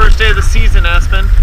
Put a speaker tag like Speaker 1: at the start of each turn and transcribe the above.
Speaker 1: first day of the season, Aspen?